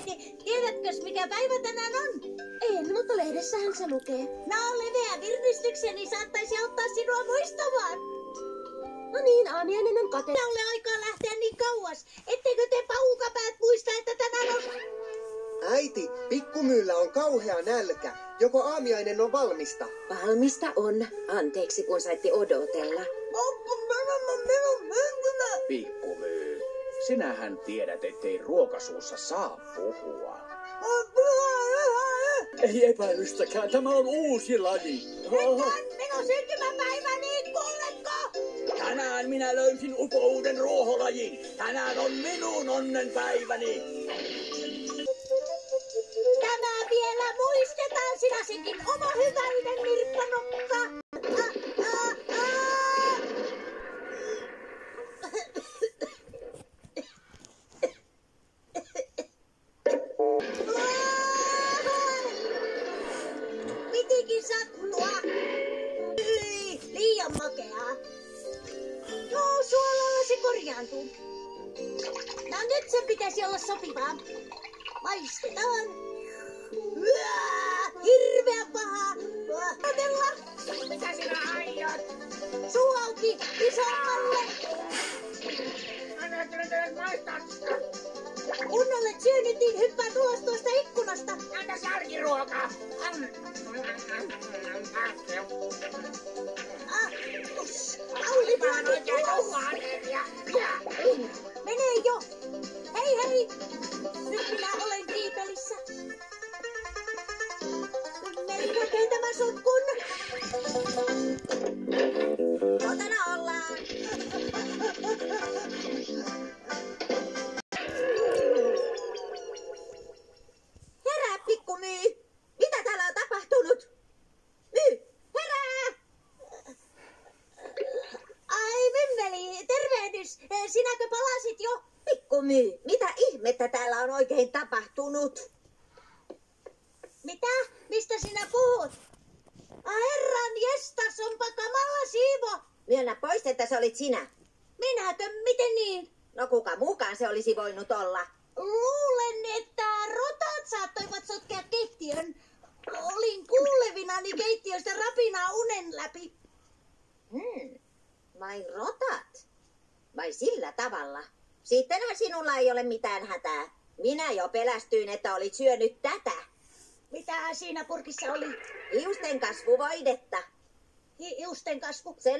äiti, tiedätkös mikä päivä tänään on? En, mutta lehdessähän se lukee. No, leveä virnistykseni saattaisi auttaa sinua muistamaan. No niin, aamiainen on kate. Ei ole aikaa lähteä niin kauas. Ettekö te paukapäät muista, että tänään on... Äiti, pikkumyyllä on kauhea nälkä. Joko aamiainen on valmista? Valmista on. Anteeksi, kun saitte odotella. Pikkumyy, sinähän tiedät, ettei ruokasuussa saa puhua. Ei epäilystäkään, tämä on uusi laji. Tänään minun syntymäpäiväni, kuuletko? Tänään minä löysin upouuden ruoholajin. Tänään on minun onnenpäiväni. Tämä vielä muistetaan, sinä sekin oma hyväinen liian makeaa. No, suolalla se korjaantuu. No nyt se pitäisi olla sopivaa. Maistetaan. Uää, Hirveä paha. Odella. Mitä sinä aiot? Suu auki. Isommalle. Anna nyt maistaa sitä. Kun olet syönyt, niin hyppää tulos tuosta ikkunasta. Anna jälkiruokaa. Ah, Yes! Pikkumyy, mitä ihmettä täällä on oikein tapahtunut? Mitä? Mistä sinä puhut? Ah, herran jestas, onpa kamala siivo! Myönnä pois, että se olit sinä. Minäkö? Miten niin? No kuka muukaan se olisi voinut olla? Luulen, että rotat saattoivat sotkea keittiön. Olin kuulevinani keittiöstä rapinaa unen läpi. Hmm. Vai rotat? Vai sillä tavalla? Sittenhän sinulla ei ole mitään hätää. Minä jo pelästyin, että olit syönyt tätä. Mitä siinä purkissa oli? Hiusten kasvuvoidetta. Hiusten kasvu. Sen